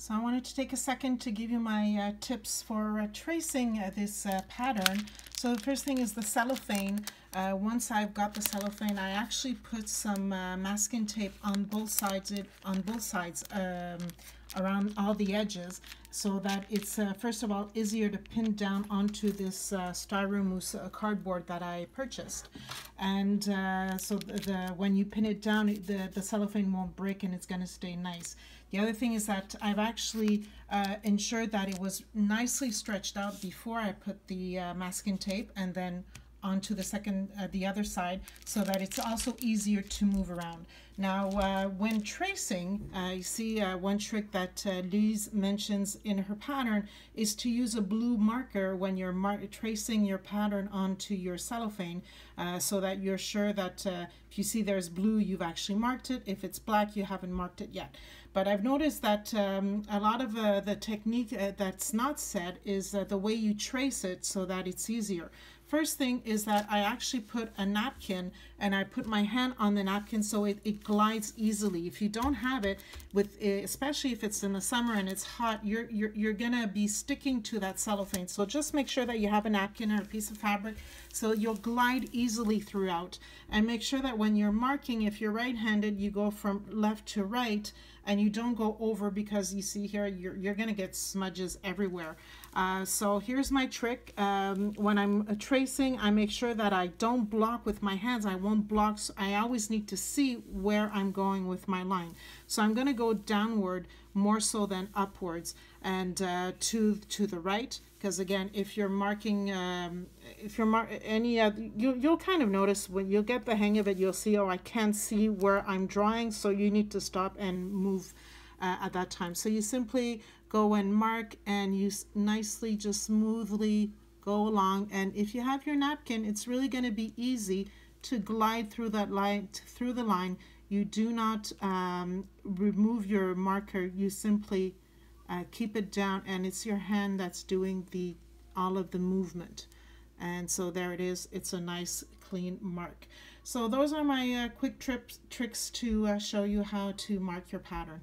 So I wanted to take a second to give you my uh, tips for uh, tracing uh, this uh, pattern. So the first thing is the cellophane. Uh, once I've got the cellophane, I actually put some uh, masking tape on both sides, it, on both sides um, around all the edges so that it's first of all easier to pin down onto this uh, Styromoose cardboard that I purchased. And so the, the, when you pin it down, the, the cellophane won't break and it's going to stay nice. The other thing is that I've actually uh, ensured that it was nicely stretched out before I put the uh, masking tape and then onto the second, uh, the other side so that it's also easier to move around. Now, uh, when tracing, uh, you see one trick that uh, mentions in her pattern is to use a blue marker when you're mar tracing your pattern onto your cellophane uh, so that you're sure that uh, if you see there's blue, you've actually marked it. If it's black, you haven't marked it yet. But I've noticed that um, a lot of the technique that's not said is the way you trace it so that it's easier. First thing is that I actually put a napkin and I put my hand on the napkin so it, it glides easily. If you don't have it, with eh, especially if it's in the summer and it's hot, you're, you're, you're gonna be sticking to that cellophane. So just make sure that you have a napkin or a piece of fabric so you'll glide easily throughout. And make sure that when you're marking, if you're right-handed, you go from left to right and you don't go over because you see here, you're, you're gonna get smudges everywhere. Uh, so here's my trick. Um, when I'm uh, tracing, I make sure that I don't block with my hands. I won't block. So I always need to see where I'm going with my line. So I'm going to go downward more so than upwards and uh, to to the right. Because again, if you're marking, um, if you're mar any, uh, you, you'll kind of notice when you'll get the hang of it, you'll see, oh, I can't see where I'm drawing. So you need to stop and move uh, at that time. So you simply go and mark and you nicely, just smoothly go along. And if you have your napkin, it's really going to be easy to glide through that line, through the line. You do not um, remove your marker. You simply uh, keep it down and it's your hand that's doing the all of the movement. And so there it is. It's a nice clean mark. So those are my uh, quick trips, tricks to uh, show you how to mark your pattern.